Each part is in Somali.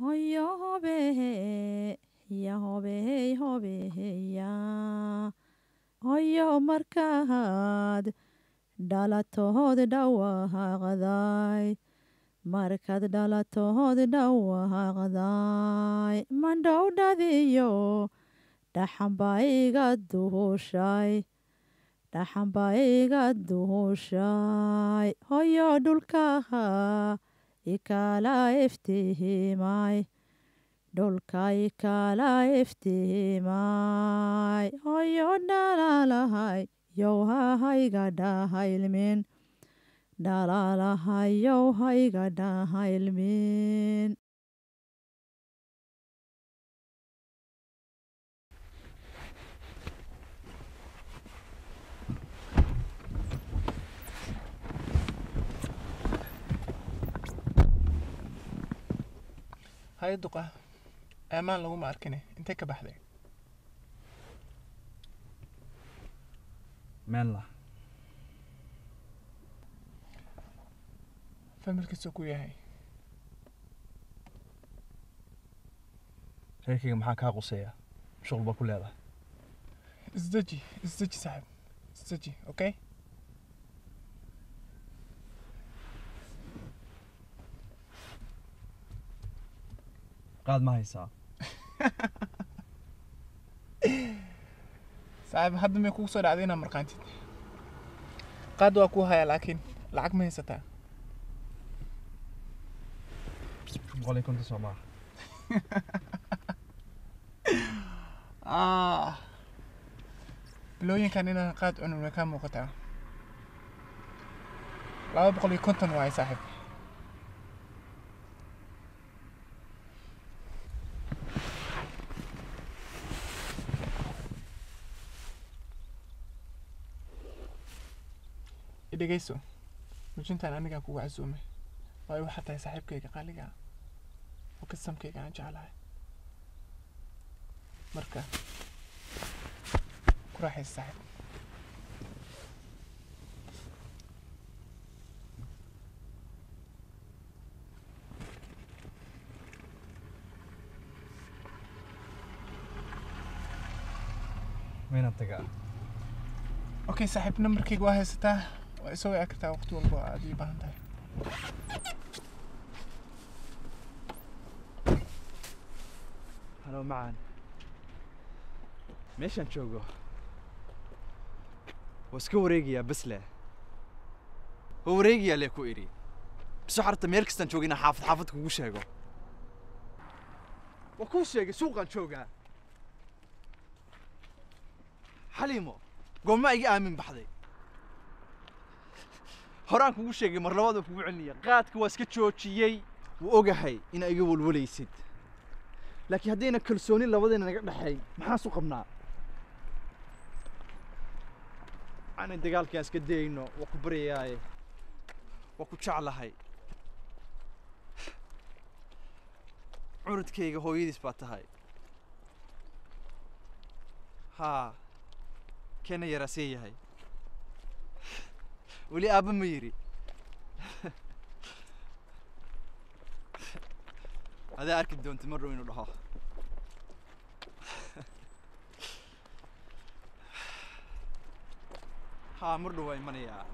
hoyo hobehe ya hobehey hobeheya hoyo markaad dhalatood dhawaaqday markaad dhalatood dhawaaqday mandhowdhadiyo dhaxanba iga duhushay dhaxanba iga duhushay hoyo dhulkaha ikala iftiimay dhulka ikala iftiimay hoyo dhalalahay yowhahayga dhahaylmin dhalalahay yowhayga dhahaylmin hay duqa. Aamaan laguma arkine intay ka baxday? Meella familkiisuu ku yahay. Reerkayga maxaa kaa quseeya? Shuqul baa ku leedahay. Isdeji isdeji saaxib. Isdeji okay qaad ma haysaa saaxib hadda may kugu soo dhacday inaad marqaantid qaad waa kuu hayaa laakiin lacag ma haysataa boqol iyo konton soo maaha ah. Bilooyinkan inaan qaad cunin way kaa muuqataa laba boqol iyo konton waaye saaxiib idhegeyso mujintaan anigaa kugu casuumay waayo waxaa tahay saaxiibkayga qaaliga ah. Oo kasamkayga aan jeclahay. Marka ku raaxaysa saaxiib. Okay saaxiib nambarkayga waa haysataa waa isoo wici kartaa waqti walba aad ii baahan tahay halo macaan meeshaan joogo waa iska wareegayaa bas leh waa wareegayaa lee ku idhi bis waxaa rabta meel kastaan jooga inaan xaafad xaafad kugu sheego waa kuu sheegay suuqaan joogaa xaliimo goormaa iga aamin baxday horaan kugu sheegay mar labaad waa kugu celinaya qaadka waa iska joojiyey. Wuu ogahay inaa iga walwalaysid. Laakiin haddayna kalsooni labadeena naga dhexay maxaan u qabnaa? Aanay dagaalkaan iska dayno waa ku baryayaaye. Waa ku jeclahay. Curudkayga hooyadiis baa tahay. Haa keena yaraasee yahay ولي ولأب ميري. هذا أرك دون تمر وين الله ها مر وين منيا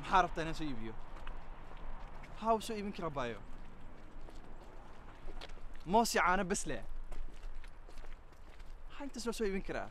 محاربتي أنا سيبيو ها سو يمكن كربايو موسي عانا بسلع هاي أنت سو يمكن كرا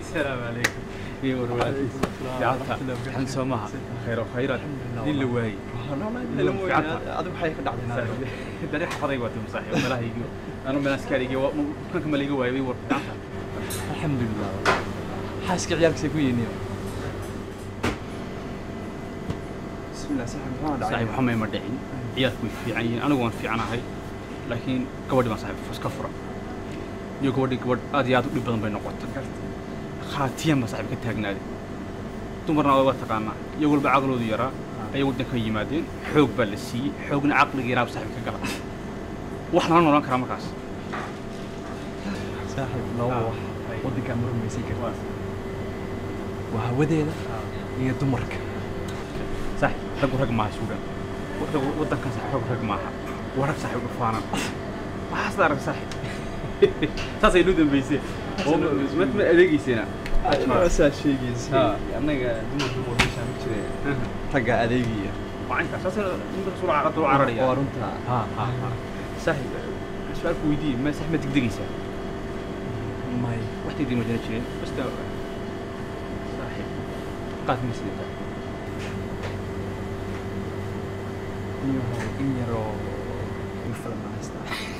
السلام عليكم. يا ورواد يا عطاء حن سماها خير وخيرا دي اللي واي أنا في عطاء اضب حي في دعنا داري حريوة تمصحي وما راه يقو أنا من أسكاري يقو ممكنك ما ليقو واي ويور الحمد لله. حاسك عيالك سيكويني بسم الله صاحب محمد مدعين عيالك في عين أنا وان في عناهي. لكن كبدي ما صاحب فاس كفره صاحب فسك فرا يو كبدي كبد ادي ادو دي بدن بين نقطه خاتيا ما صاحب كتاغنادي dumarna waa taqaanaa iyo walba caqloodu yaraa ayay waddanka yimaadeen xoog baa la siiyey xoogna caqliga yaraa saaxiib ka gala wax lala noolan karaa markaas saaxib laba wax waddankaa ma rumaysan kartaa waa hawadeeda iyo dumarka saaxiib raggu rag maaha suudhan waddankan saaxiib rag rag maaha waa rag saaxiib dhufaanan waxaas la arag saaxiib saasay noo dambaysee oo ma adeegayseena saa sheegaysa annaga dumarka wadashaa ma jire ragga adeegiya وعنك اساسا انت رسول عرض العربيه waa runta ها ها ها سهل سؤال ويدي ما سهل ما تقدقيسه may واحد يدي مجال شيء بس ده صحيح قاد مسلم in yaroo in filan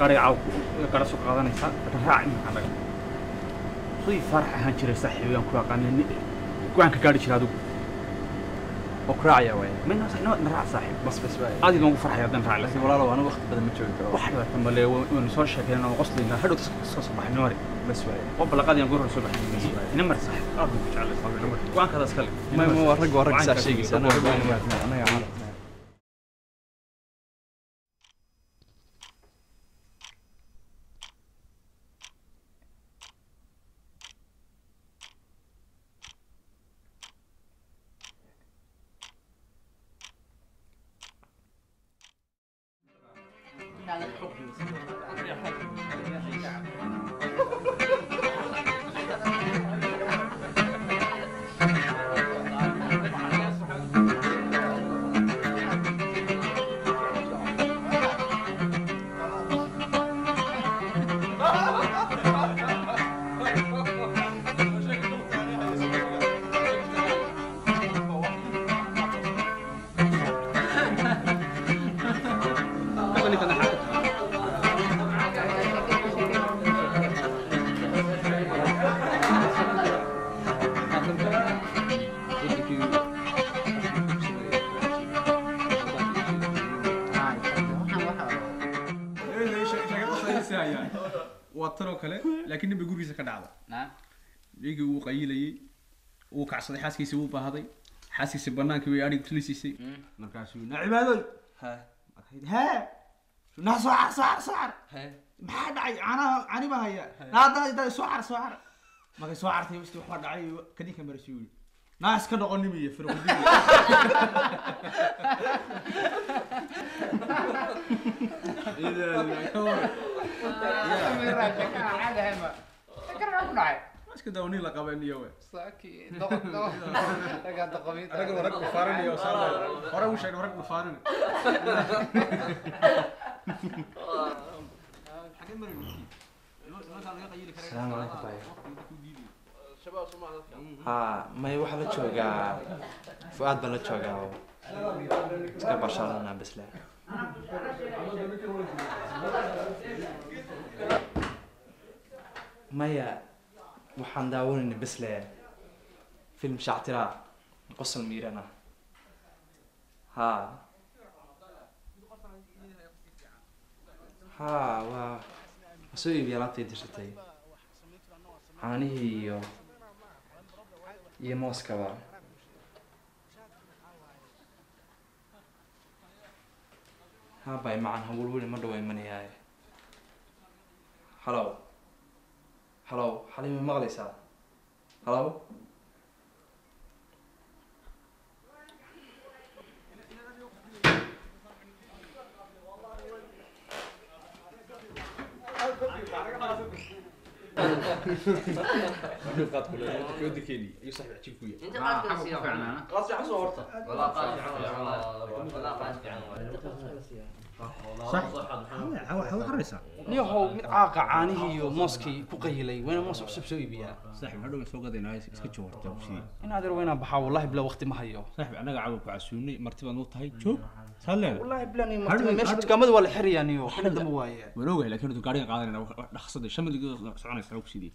قريعة وقرص وقاضي راعي محمد صي فرح هان شري صحي ويوم كوا قاني كوان كقاري شري هذا وكراعي وين من ناس إنه نراع صاحب بس بس وين عادي لو فرح يدنا راعي لكن ولا لو أنا وقت بدل ما تشوي كرا واحد وقت ما لي ونصور شكل أنا وقصد لنا حلو تصور صباح النوري بس وين وبلا قاضي نقول رسول الله بس وين نمر صاحب أرض آه، مش على صاحب نمر. كوان كذا سكلي ما هو رق ورق ساشي أنا أنا عارف carab waa tanoo kale laakiin ninba gurigiisa ka dhacda ninkii wuu qayilayey wuu kacsaday xaaskiisa wuu baahday xaaskiisa banaankii way adhig tulisiisay markaasuu na cibaadoy hee. Na soo car soo car soo car maxaa dhacay? Caanaha cani baa haya naada dada soo car soo car markay soo cartay wasti waxbaa dhacay kadinka marasuu ناس كنا غنمية في الغدية إذا لا ماش كده وني لقب إني ساكي دق دق دق دقمي رجل يا صار ورا وش أنا ورق بفارني السلام عليكم ha may waxaa la joogaa fu-aad baan la joogaa iska bashaalana bisle. Maya waxaan daawanayna bisle. Film shactira qosol miirana. Ha. Ha waa waa soo iibiya alaabtay dirsatay caanihii iyo iyo mooskaba habay macan hawlweli ma dhawa imanayaaye halow halow xalima maqlaysaa? Hello? كود صح هو حريصة نيهو من عاقة موسكي كقيلي وين موسى حسب صاحب هذا سوق هذا نايس اسك أنا هذا وين بحا والله بلا وقت ما صاحب أنا قاعد على السوني مرتبه نوط هاي هلا يعني. والله بلاني ماشي تكمل ولا حر يعني وحنا دم وايا ونوغي لكن انتو قاريga qaadana dhaxsaday shan midii soconaysa oo sidii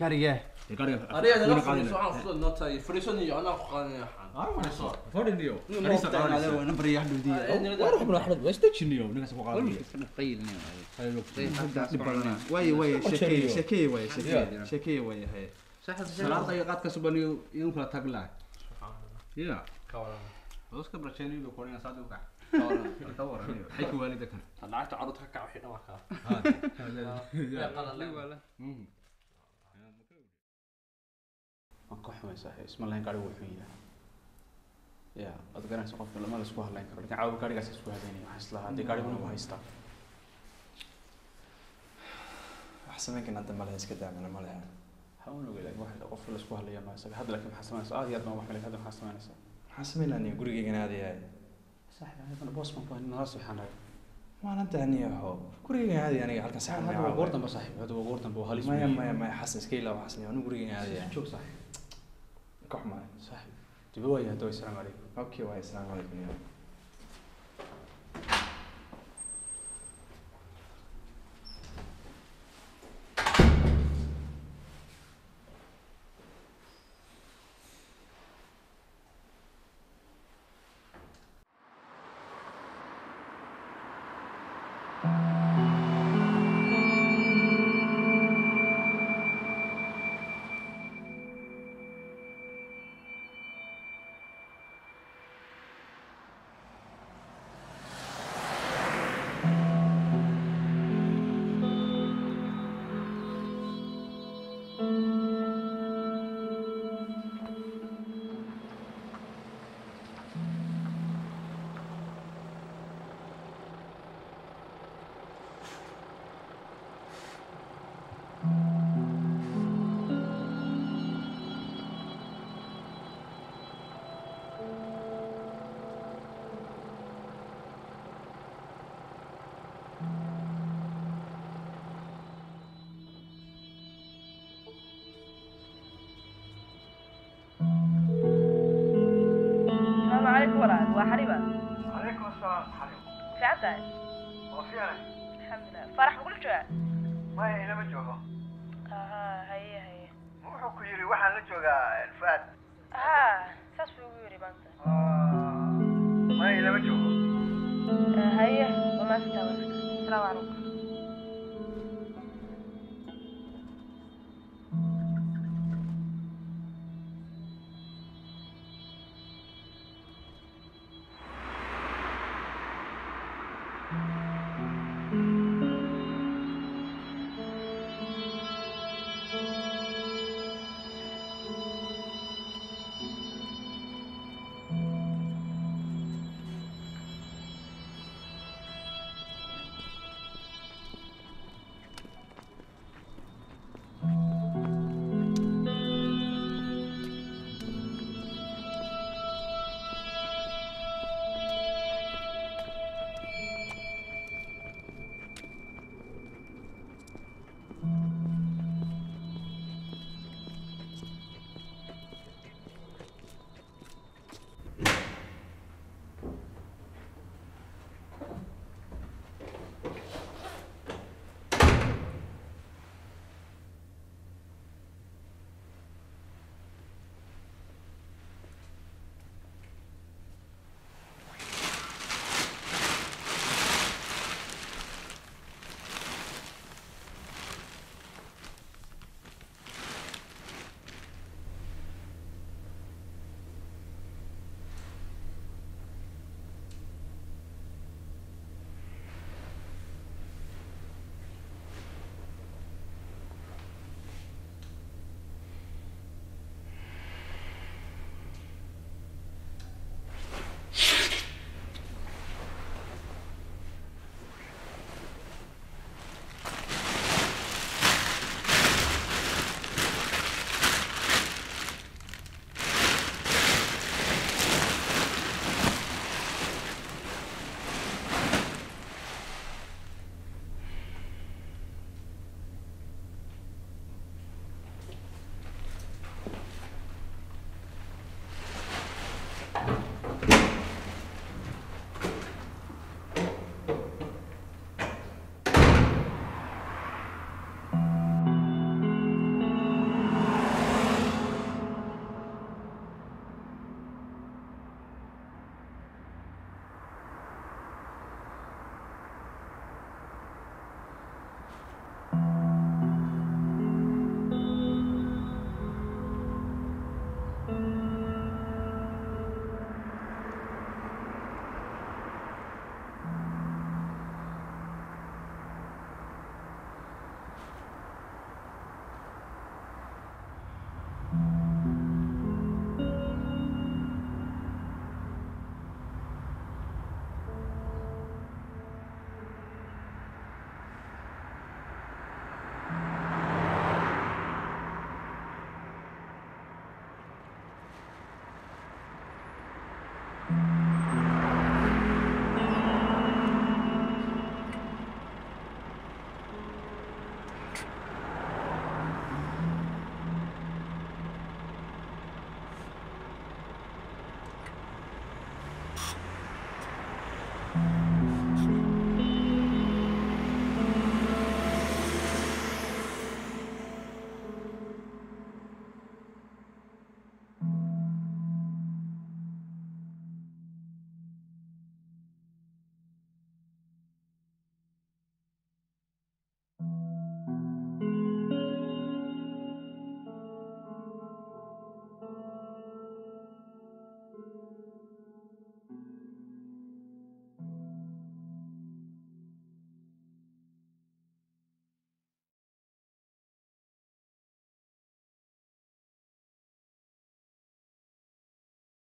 قاريه قارية. قاريه أنا قاعدين سبحان الله نوتا فريسوني أنا قاعدين عارف أنا صار فوري نيو فريسا قاعدين على وأنا بري احد ودي أروح من أحد. واش تجي نيو نقص فوق قاعدين قيل نيو واي واي شكي شكي واي شكي. شكي واي هي. صح صح دقيقات كسبني يمكن تقلع. يا. كورونا. بس كبرتشيني بكوريا صادق. Iyo iyo kala tag laa ya Oska bracheni do korina saad u kac. Ka waran. Hay ku waalida kan. lacagta carruurta ka kac wixii dhan waa kaa Mhm. waan ka xumay saaxiib isma lahayn gaarigu wuxuu yahay ya waad garanaysa qofka lama la isku hadlayn karo laakiin caawa gaarigaas isku hadaynaya waxaan islahaa haddii gaariguna u haystaa wax samayn kana hadda malehe iska daamana ogey laakiin wax qofka la isku hadlaya ma isaga hadda laakiin maxaa samaynaysaa aad iyo aad wax malay hadda maxaa samaynaysaa maxaan samayn lahaa gurigeygana aadayahay saaxiib anigana boos baan ku hayn nala seexanay maalinta aniyaho gurigeyga aadaya aniga halkan waa goor dambe saaxiib hadda waa goor dambe halis maya maya maya xasan iska ilaa waxaas niyo anigu gurigeyga aadaya joog saaxiib ka xumaay saaxiib dibi waaya hadda waa asalaamu calaykum okay waay asalaamu calaykum ورا وحريبة عليكم السلام حريبة شعبت